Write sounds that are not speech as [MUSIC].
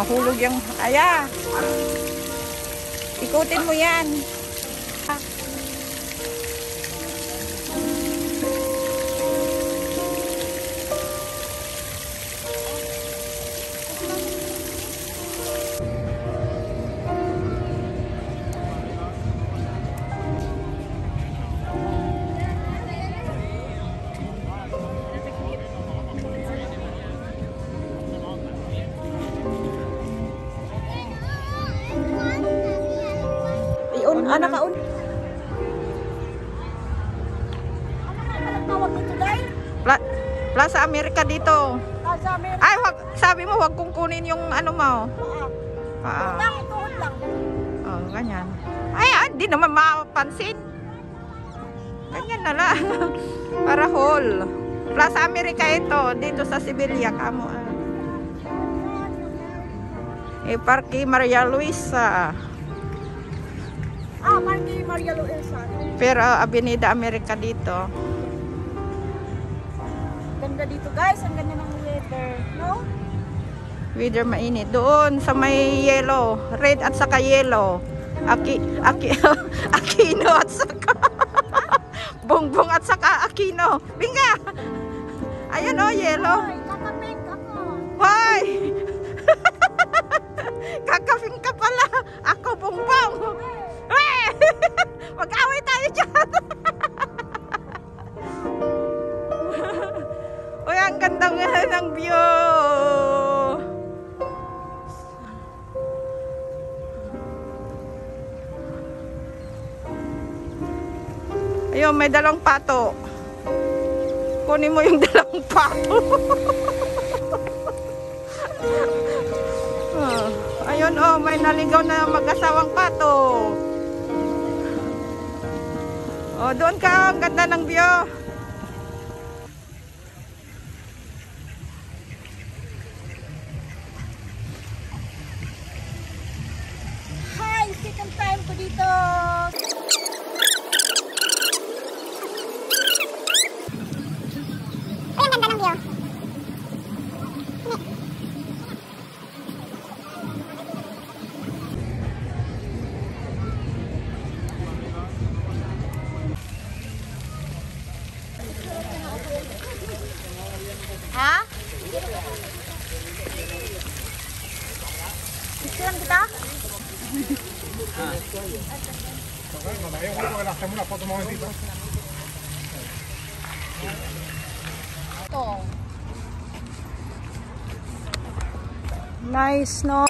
Mahulog yung... Aya! Ikutin mo yan. Ha? Iun, ah, Day. Pla Plaza America dito. Plaza America. Ay, wag, sabi mo, wag kong kunin yung ano mo. Ah, Ah, lang, ituhod lang. oh, ganyan. Ay, ah, di naman mapansin. Ganyan na lang. [LAUGHS] Para hall. Plaza America ito, dito sa Sibilia. Kamo, ah. Eh, Parque Maria Luisa. Ah, Marky Maria Luisa. Pero Avenida America dito. Ganda dito, guys. Ang ganda ng weather. No? Weather mainit. Doon sa may yellow. Red at saka yellow. Aki, aki, [LAUGHS] Aquino at saka [LAUGHS] Bongbong at saka Aquino. Binga! Ayan o, yellow. Mag-away tayo dyan. [LAUGHS] Uy, ang ganda nga ng view. Ayun, may dalawang pato. Kunin mo yung [LAUGHS] dalawang pato. [LAUGHS] Ah, ayun, oh, may naligaw na mag-asawang pato. Oh, doon ka, ang ganda ng view. Hi, second time ko dito. Ha? Picturean kita? Ito. Nice, no?